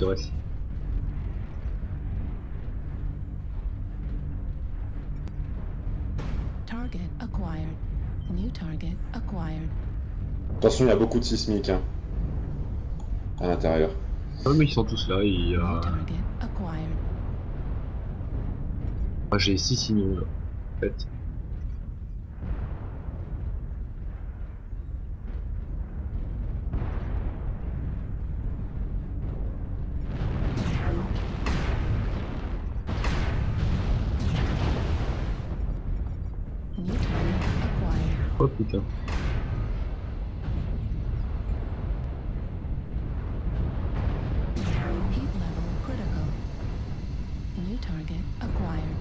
forteresse. Target acquired. New target acquired. Attention, il y a beaucoup de sismiques hein, à l'intérieur. Ah mais ils sont tous là, il y a... target acquired. Moi j'ai 6 signaux là. En fait. New target acquired. Oh putain. Heat level critical. New target acquired.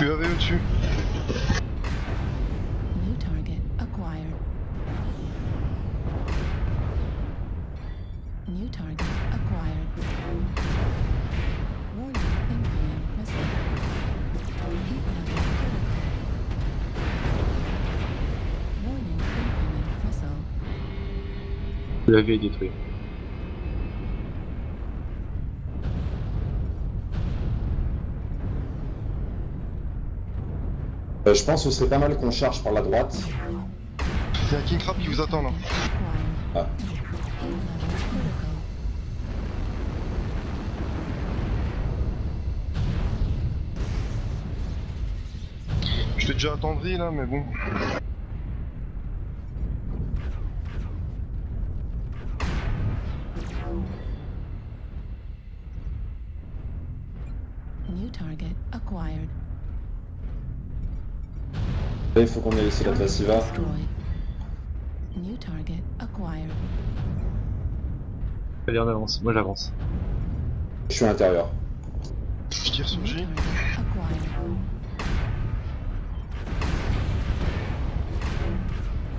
UAV au-dessus. L'AV est détruit. Euh, je pense que ce serait pas mal qu'on charge par la droite. Il y a un King Crab qui vous attend là. Ah. Je t'ai déjà attendri là, mais bon. New target acquired. Là, il faut qu'on ait laissé la Target passiva. New target acquired. Allez on avance, moi j'avance. Je suis à l'intérieur. Je tire sur New J. target acquired.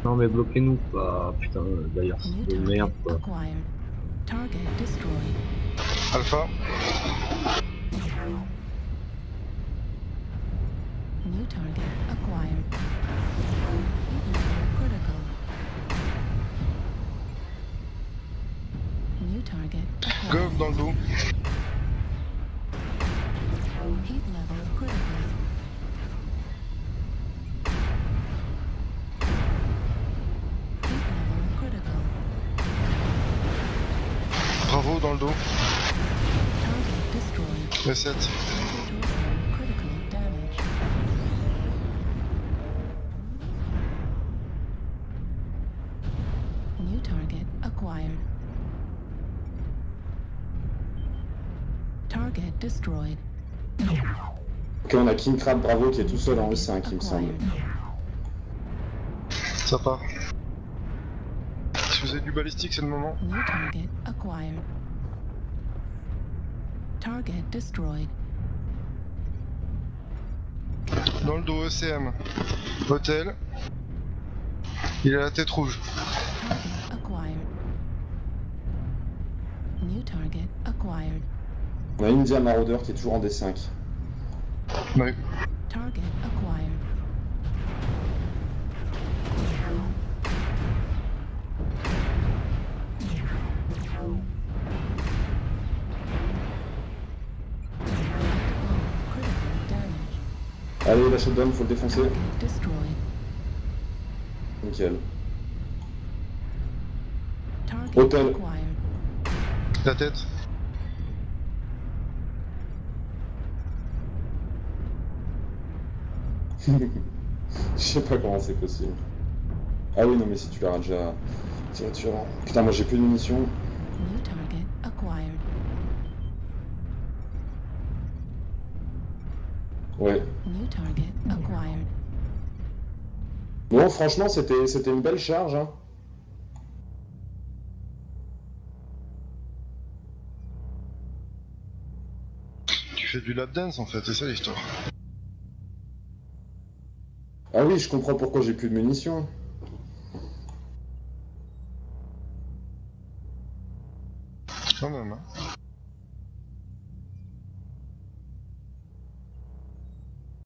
Non mais bloquez-nous pas, putain d'ailleurs New c'est de target merde quoi. acquired. Target destroyed. Alpha. Target acquired. Critical. New target acquired. dans le dos. Heat level critical. Heat level critical. Bravo dans le dos. Target destroyed. E7. Acquired. Target destroyed. Ok, on a King Crab Bravo qui est tout seul en E5, il me semble. Part. Si vous avez du balistique, c'est le moment. New target acquired. Target destroyed. Dans le dos, ECM. Hôtel. Il a la tête rouge. Target acquired. New target acquired. On a India Marauder qui est toujours en D5. Ouais. Target acquired. Critical damage. Allez, la shotgun, faut le défoncer. Nickel. Target Hôtel. La tête. Je sais pas comment c'est possible. Ah oui, non, mais si tu l'as déjà tiré dessus avant. Putain, moi j'ai plus de munitions. New target acquired. Ouais. New target acquired. Bon, franchement, c'était c'était une belle charge. Hein. Fais du lap dance en fait, c'est ça l'histoire. Ah oui, je comprends pourquoi j'ai plus de munitions. Quand même, hein.